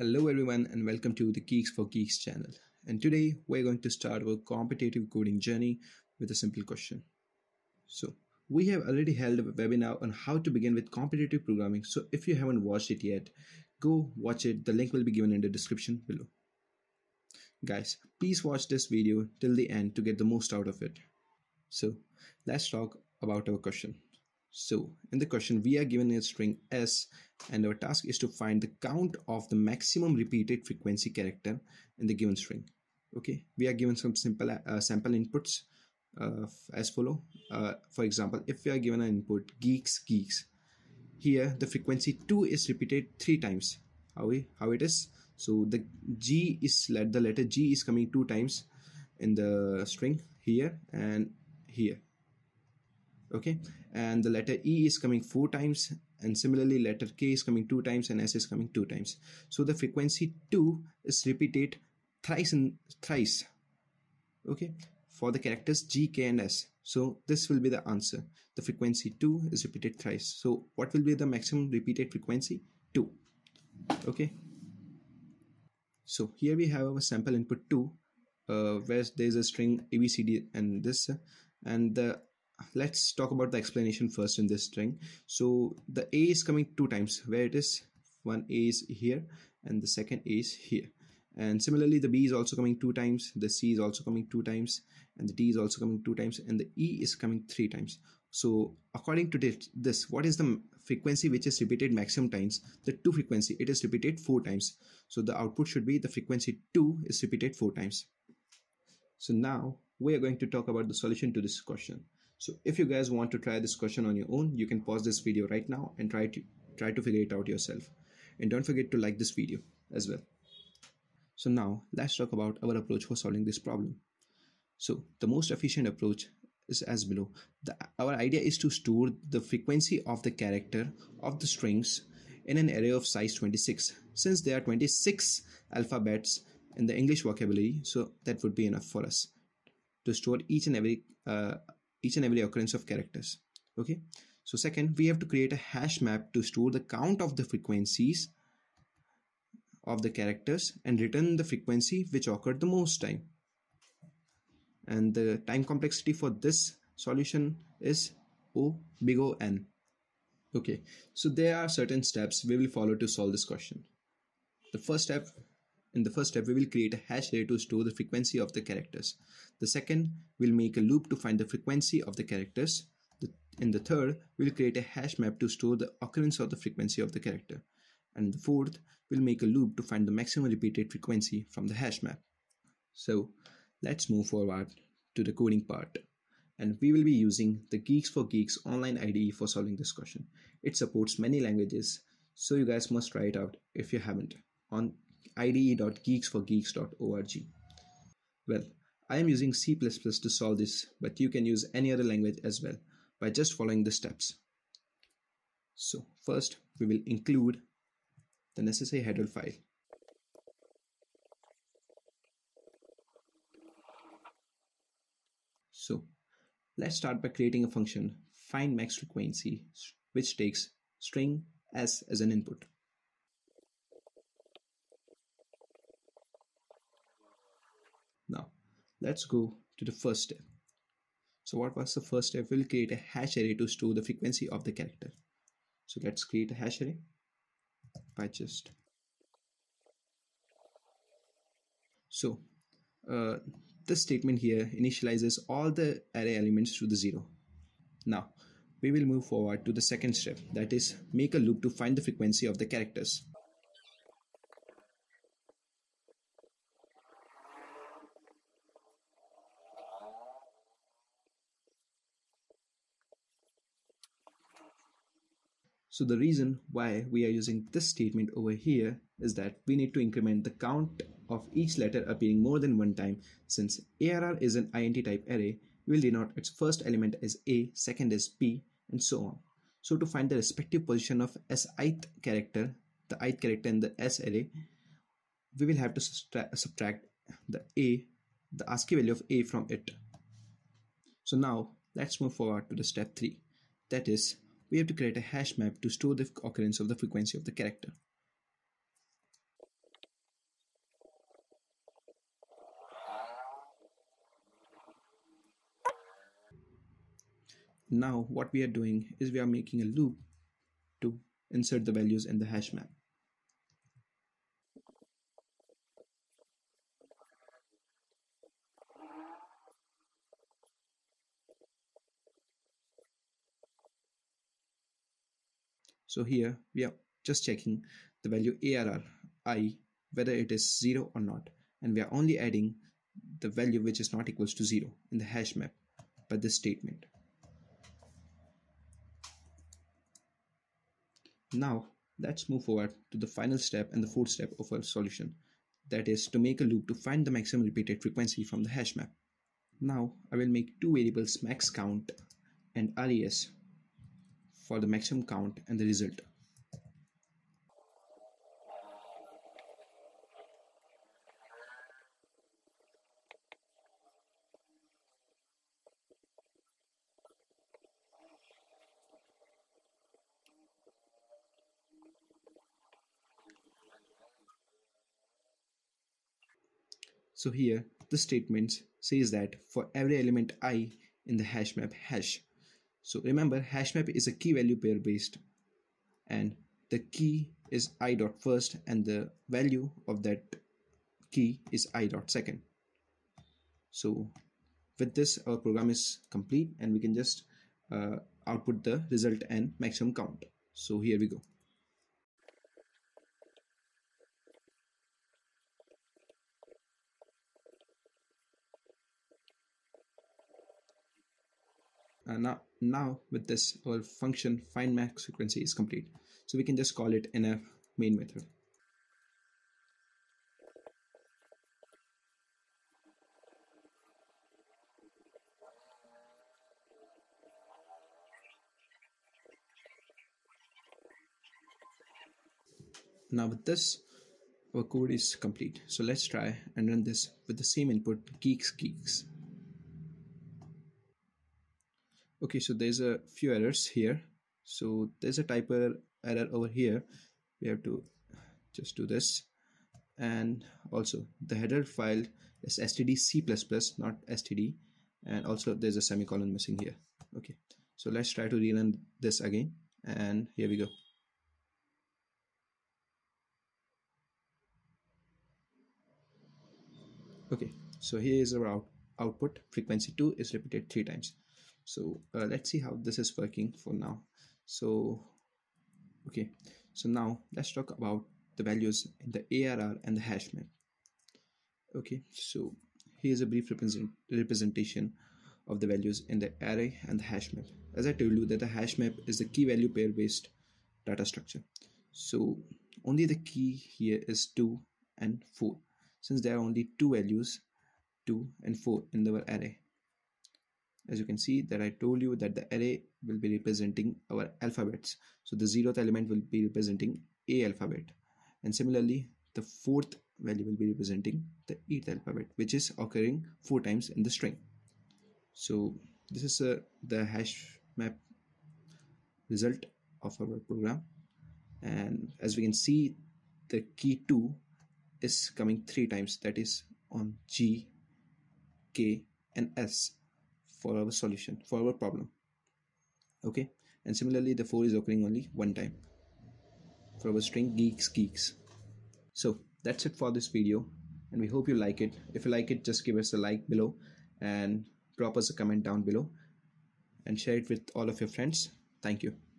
Hello everyone and welcome to the Geeks for Geeks channel. And today we're going to start our competitive coding journey with a simple question. So we have already held a webinar on how to begin with competitive programming. So if you haven't watched it yet, go watch it. The link will be given in the description below. Guys, please watch this video till the end to get the most out of it. So let's talk about our question. So in the question, we are given a string s and our task is to find the count of the maximum repeated frequency character in the given string. Okay, we are given some simple uh, sample inputs uh, as follow. Uh, for example, if we are given an input geeks geeks, here the frequency 2 is repeated three times. How, we, how it is? So the G is let the letter G is coming two times in the string here and here okay? And the letter e is coming four times and similarly letter k is coming two times and s is coming two times. So the frequency 2 is repeated thrice and thrice. Okay? For the characters g k and s. So this will be the answer. The frequency 2 is repeated thrice. So what will be the maximum repeated frequency? 2 okay? So here we have our sample input 2 uh, where there is a string abcd and this and the let's talk about the explanation first in this string. So the a is coming two times. Where it is? One a is here and the second a is here. And similarly the b is also coming two times the c is also coming two times and the d is also coming two times and the e is coming three times. So according to this, what is the frequency which is repeated maximum times? The 2 frequency it is repeated four times. So the output should be the frequency 2 is repeated four times. So now we are going to talk about the solution to this question so if you guys want to try this question on your own, you can pause this video right now and try to try to figure it out yourself. And don't forget to like this video as well. So now let's talk about our approach for solving this problem. So the most efficient approach is as below. The, our idea is to store the frequency of the character of the strings in an array of size 26. Since there are 26 alphabets in the English vocabulary, so that would be enough for us to store each and every uh, each and every occurrence of characters. Okay? So second we have to create a hash map to store the count of the frequencies of the characters and return the frequency which occurred the most time. And the time complexity for this solution is o big o n. Okay? So there are certain steps we will follow to solve this question. The first step in the first step, we will create a hash array to store the frequency of the characters. The second, we'll make a loop to find the frequency of the characters. In the third, we'll create a hash map to store the occurrence of the frequency of the character. And the fourth, we'll make a loop to find the maximum repeated frequency from the hash map. So let's move forward to the coding part. And we will be using the Geeks for Geeks online IDE for solving this question. It supports many languages, so you guys must try it out if you haven't on ide.geeksforgeeks.org. Well, I am using C++ to solve this, but you can use any other language as well by just following the steps. So first, we will include the necessary header file. So let's start by creating a function find max frequency which takes string s as an input. Now, let's go to the first step. So what was the first step? We'll create a hash array to store the frequency of the character. So let's create a hash array by just. So uh, this statement here initializes all the array elements to the zero. Now we will move forward to the second step that is make a loop to find the frequency of the characters. So the reason why we are using this statement over here is that we need to increment the count of each letter appearing more than one time. Since ARR is an int type array, we will denote its first element as A, second as B, and so on. So to find the respective position of s ith character, the ith character in the S array, we will have to subtract the A, the ASCII value of A from it. So now let's move forward to the step 3. That is we have to create a hash map to store the occurrence of the frequency of the character. Now what we are doing is we are making a loop to insert the values in the hash map. So here we are just checking the value ARR i whether it is 0 or not and we are only adding the value which is not equals to 0 in the hash map by this statement. Now let's move forward to the final step and the fourth step of our solution that is to make a loop to find the maximum repeated frequency from the hash map. Now I will make two variables max count and res for the maximum count and the result. So here the statement says that for every element i in the hash map hash so remember hashmap is a key value pair based and the key is i dot first and the value of that key is i dot second. So with this our program is complete and we can just uh, output the result and maximum count. So here we go. Uh, now now with this our function find max frequency is complete. So we can just call it in a main method. Now with this our code is complete. So let's try and run this with the same input geeks geeks okay so there's a few errors here. So there's a typo er-, error over here. We have to just do this. And also the header file is std c++ not std and also there's a semicolon missing here. Okay so let's try to rerun this again. And here we go. Okay so here is our out output. Frequency 2 is repeated three times so uh, let's see how this is working for now. So okay. So now let's talk about the values in the ARR and the hash map okay so here's a brief represent representation of the values in the array and the hash map as I told you that the hash map is the key value pair based data structure. So only the key here is 2 and 4 since there are only two values 2 and 4 in the array as you can see that I told you that the array will be representing our alphabets. So the zeroth element will be representing a alphabet. And similarly the fourth value will be representing the eighth alphabet which is occurring four times in the string. So this is uh, the hash map result of our program. And as we can see the key 2 is coming three times. That is on G K and S for our solution for our problem. Okay? And similarly the 4 is occurring only one time for our string geeks geeks. So that's it for this video and we hope you like it. If you like it just give us a like below and drop us a comment down below and share it with all of your friends. Thank you